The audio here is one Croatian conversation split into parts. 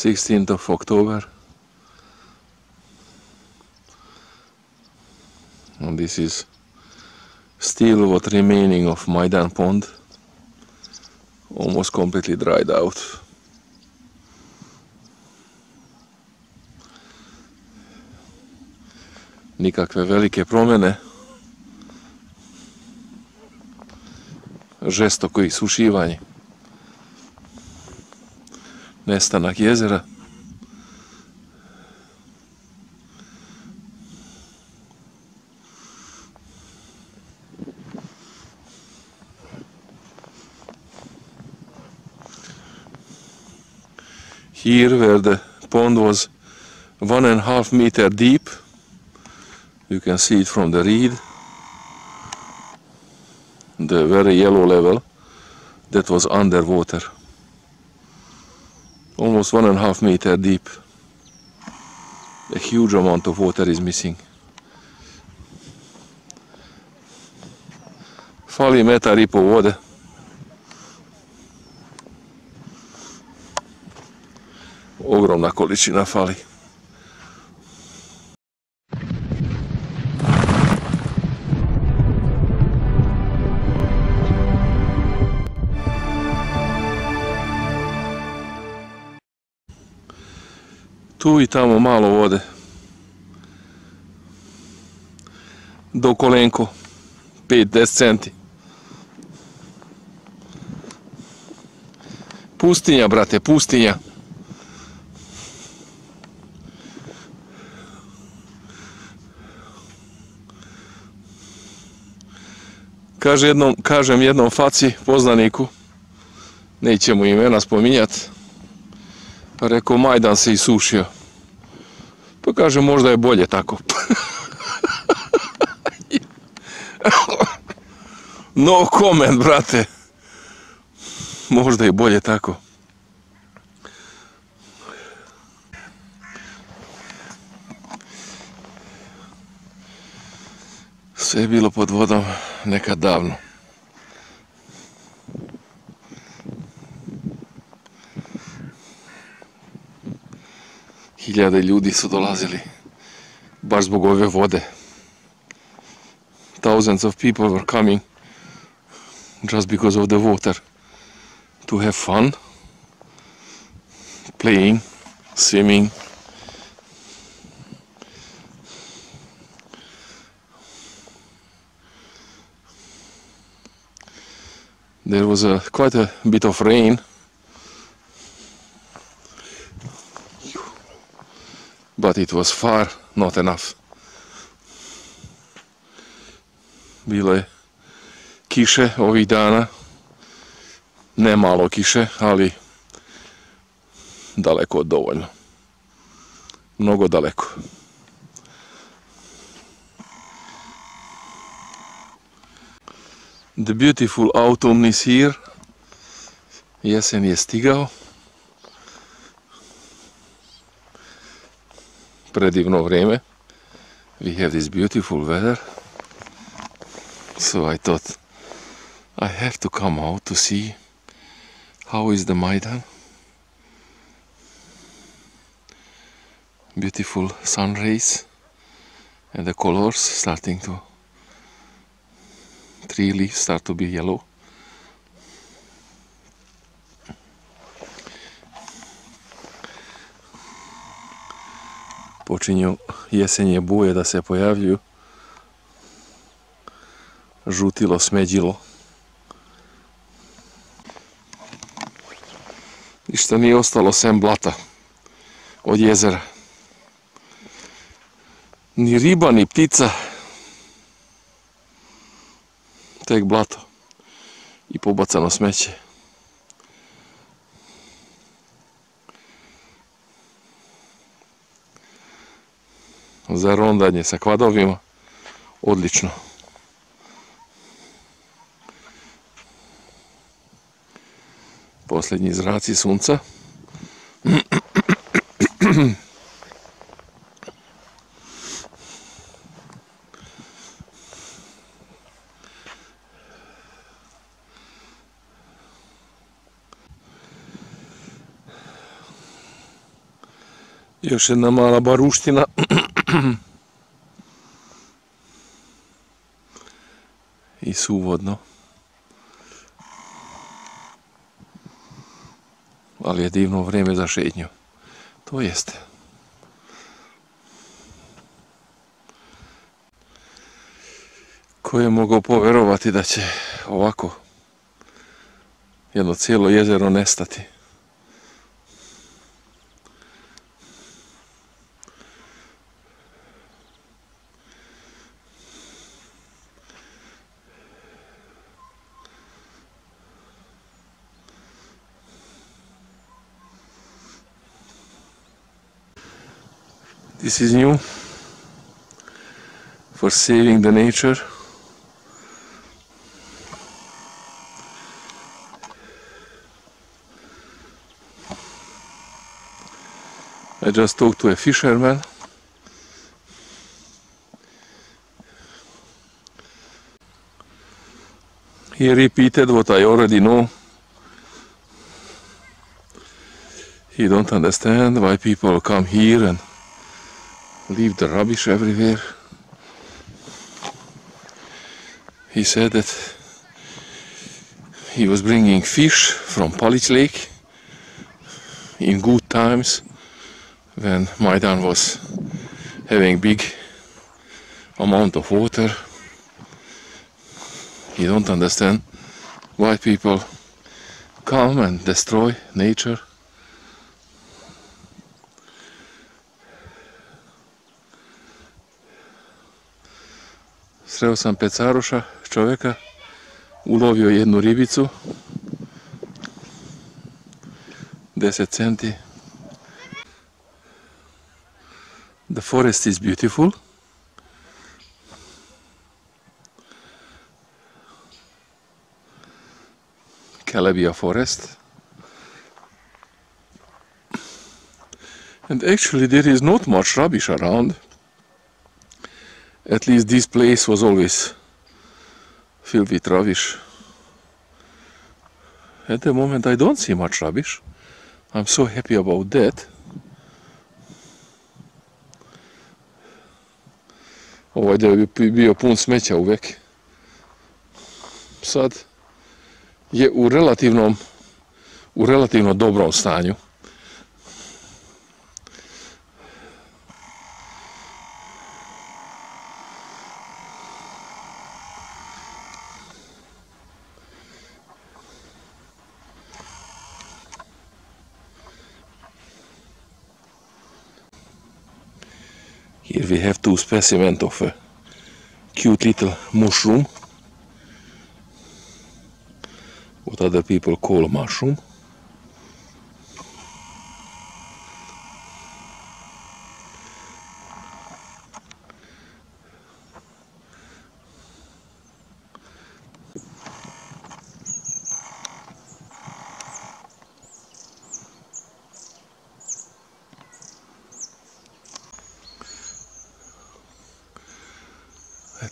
16th of October. And this is still what remaining of Maidan pond. Almost completely dried out. Nikakve velike promjene. Žestoko isušivanje. Nestanak jezera. Here where the pond was one and a half meter deep, you can see it from the reed, the very yellow level that was underwater. Almost one and a half meter deep. A huge amount of water is missing. Fali metar i po vode. Ogromna količina fali. Tu i tamo malo vode. Do kolenko. 5-10 centi. Pustinja, brate, pustinja. Kažem jednom faci poznaniku, nećemo imena spominjat, pa rekao Majdan se isušio. Pa kaže možda je bolje tako. no comment, brate. Možda je bolje tako. Sve je bilo pod vodom nekad davno. Ljudi su dolazili baš zbog ove vode. Thousands of people were coming just because of the water to have fun, playing, swimming. There was a quite a bit of rain. But it was far not enough. Bilo je kiše ovih dana. Ne malo kiše, ali daleko od dovoljno. Mnogo daleko. The beautiful autumn is here. Jesen je stigao. Predivno vrijeme. We have this beautiful weather. So I thought I have to come out to see how is the Maidan. Beautiful sun rays and the colors starting to tree leaves start to be yellow. Počinju jesenje buje da se pojavljuju. Žutilo, smeđilo. Ništa nije ostalo sem blata od jezera. Ni riba, ni ptica, tek blato i pobacano smeće. Za rondanje sa kvadovima odlično. Posljednji zraci sunca. Još jedna mala baruština. I suvodno. Ali je divno vrijeme za šetnju. To jeste. Ko je mogao poverovati da će ovako jedno cijelo jezero nestati? This is new for saving the nature. I just talked to a fisherman. He repeated what I already know. He don't understand why people come here and leave the rubbish everywhere. He said that he was bringing fish from Polish Lake in good times when Maidan was having big amount of water. He don't understand why people come and destroy nature. Sreo sam pecaruša, čovjeka, ulovio jednu ribicu, 10 centi. The forest is beautiful. Calabia forest. And actually there is not much rubbish around. At least this place was always filled with rubbish. At the moment I don't see much rubbish. I'm so happy about that. Ovaj dio bi bio pun smeća uvijek. Sad je u relativnom u relativno dobrom stanju. Here we have two specimens of a cute little mushroom. What other people call a mushroom.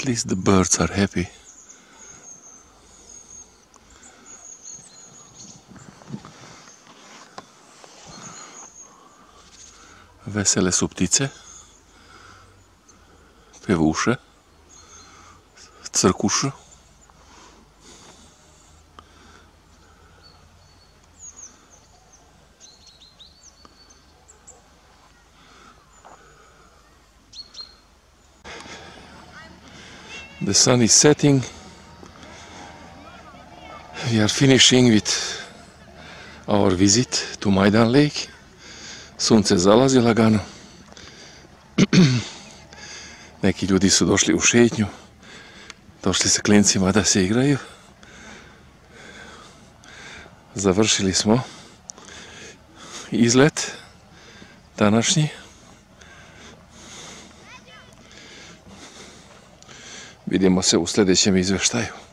least the birds are happy. Wesele subtice pe ușă, țărcușă. The sun is setting. We are finishing with our visit to Maidan Lake. Sunce zalazi lagano. Neki ljudi su došli u šetnju. Došli sa klincima da se igraju. Završili smo izlet današnji. Vidimo se u sljedećem izveštaju.